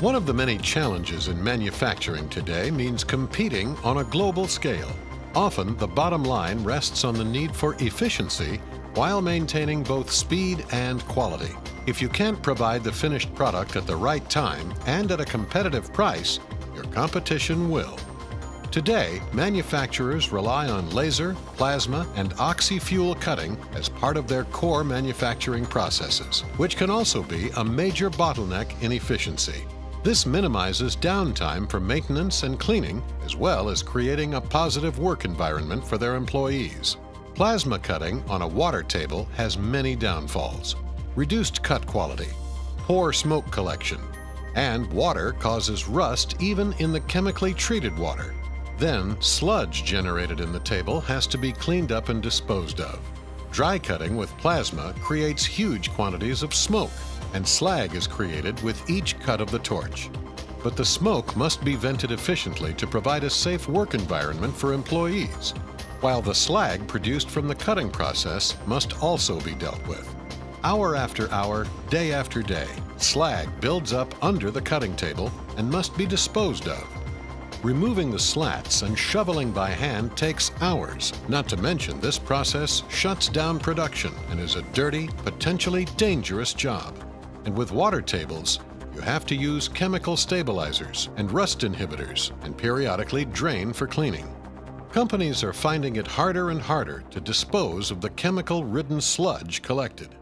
One of the many challenges in manufacturing today means competing on a global scale. Often, the bottom line rests on the need for efficiency while maintaining both speed and quality. If you can't provide the finished product at the right time and at a competitive price, your competition will. Today, manufacturers rely on laser, plasma, and oxy-fuel cutting as part of their core manufacturing processes, which can also be a major bottleneck in efficiency. This minimizes downtime for maintenance and cleaning, as well as creating a positive work environment for their employees. Plasma cutting on a water table has many downfalls. Reduced cut quality, poor smoke collection, and water causes rust even in the chemically treated water. Then, sludge generated in the table has to be cleaned up and disposed of. Dry cutting with plasma creates huge quantities of smoke, and slag is created with each cut of the torch. But the smoke must be vented efficiently to provide a safe work environment for employees, while the slag produced from the cutting process must also be dealt with. Hour after hour, day after day, slag builds up under the cutting table and must be disposed of. Removing the slats and shoveling by hand takes hours, not to mention this process shuts down production and is a dirty, potentially dangerous job. And with water tables, you have to use chemical stabilizers and rust inhibitors and periodically drain for cleaning. Companies are finding it harder and harder to dispose of the chemical-ridden sludge collected.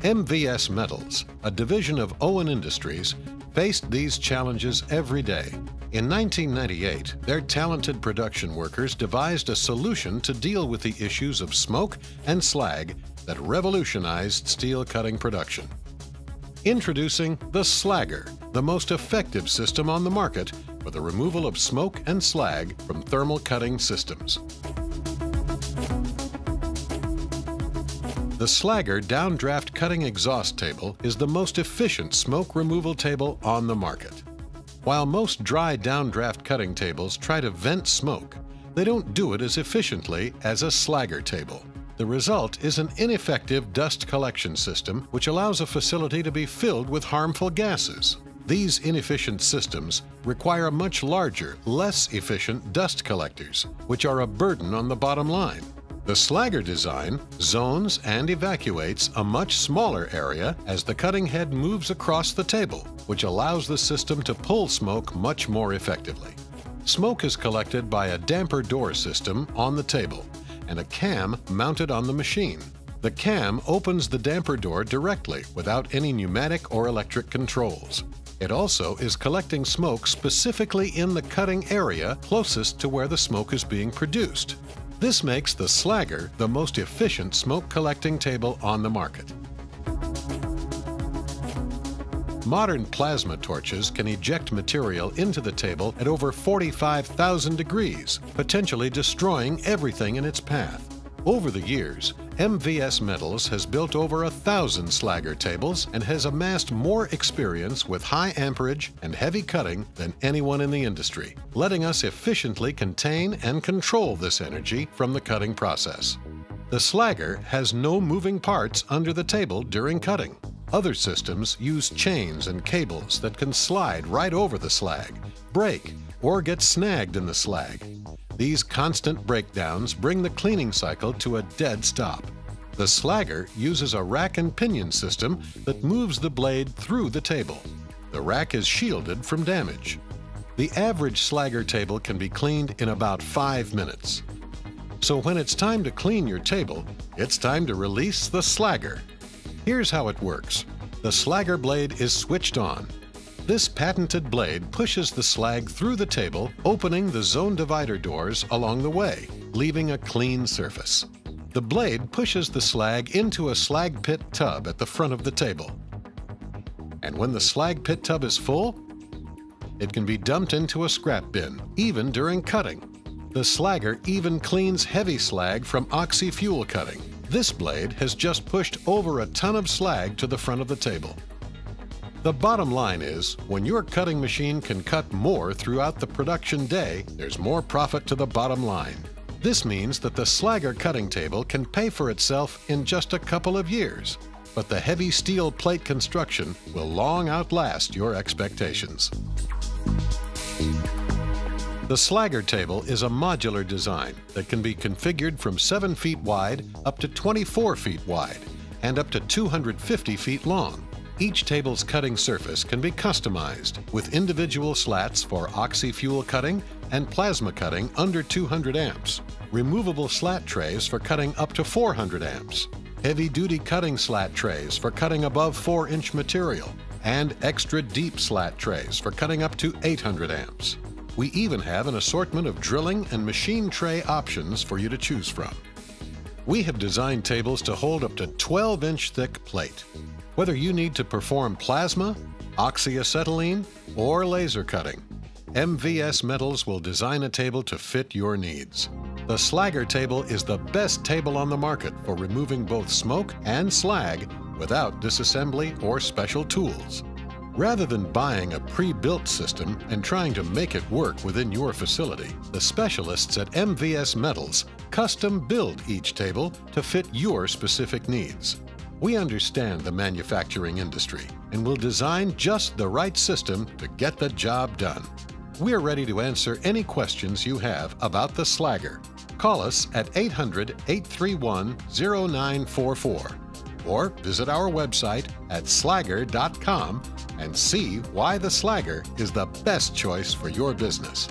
MVS Metals, a division of Owen Industries, faced these challenges every day. In 1998, their talented production workers devised a solution to deal with the issues of smoke and slag that revolutionized steel cutting production. Introducing the Slagger, the most effective system on the market for the removal of smoke and slag from thermal cutting systems. The Slagger downdraft cutting exhaust table is the most efficient smoke removal table on the market. While most dry downdraft cutting tables try to vent smoke, they don't do it as efficiently as a Slagger table. The result is an ineffective dust collection system which allows a facility to be filled with harmful gases. These inefficient systems require much larger, less efficient dust collectors, which are a burden on the bottom line. The Slagger design zones and evacuates a much smaller area as the cutting head moves across the table, which allows the system to pull smoke much more effectively. Smoke is collected by a damper door system on the table, and a cam mounted on the machine. The cam opens the damper door directly without any pneumatic or electric controls. It also is collecting smoke specifically in the cutting area closest to where the smoke is being produced. This makes the Slagger the most efficient smoke collecting table on the market. Modern plasma torches can eject material into the table at over 45,000 degrees, potentially destroying everything in its path. Over the years, MVS Metals has built over a thousand Slagger tables and has amassed more experience with high amperage and heavy cutting than anyone in the industry, letting us efficiently contain and control this energy from the cutting process. The Slagger has no moving parts under the table during cutting. Other systems use chains and cables that can slide right over the slag, break, or get snagged in the slag. These constant breakdowns bring the cleaning cycle to a dead stop. The Slagger uses a rack and pinion system that moves the blade through the table. The rack is shielded from damage. The average Slagger table can be cleaned in about five minutes. So when it's time to clean your table, it's time to release the Slagger. Here's how it works. The Slagger blade is switched on. This patented blade pushes the slag through the table, opening the zone divider doors along the way, leaving a clean surface. The blade pushes the slag into a slag pit tub at the front of the table. And when the slag pit tub is full, it can be dumped into a scrap bin, even during cutting. The slagger even cleans heavy slag from oxy-fuel cutting, this blade has just pushed over a ton of slag to the front of the table. The bottom line is, when your cutting machine can cut more throughout the production day, there's more profit to the bottom line. This means that the Slagger cutting table can pay for itself in just a couple of years. but the heavy steel plate construction will long outlast your expectations. The Slagger table is a modular design that can be configured from 7 feet wide up to 24 feet wide and up to 250 feet long. Each table's cutting surface can be customized with individual slats for oxy-fuel cutting and plasma cutting under 200 amps, removable slat trays for cutting up to 400 amps, heavy-duty cutting slat trays for cutting above 4-inch material, and extra deep slat trays for cutting up to 800 amps. We even have an assortment of drilling and machine tray options for you to choose from. We have designed tables to hold up to 12-inch thick plate. Whether you need to perform plasma, oxyacetylene, or laser cutting, MVS Metals will design a table to fit your needs. The Slagger table is the best table on the market for removing both smoke and slag without disassembly or special tools. Rather than buying a pre-built system and trying to make it work within your facility, the specialists at MVS Metals custom build each table to fit your specific needs. We understand the manufacturing industry and will design just the right system to get the job done. We're ready to answer any questions you have about the Slagger. Call us at 800 831 0944 or visit our website at slagger.com and see why the Slagger is the best choice for your business.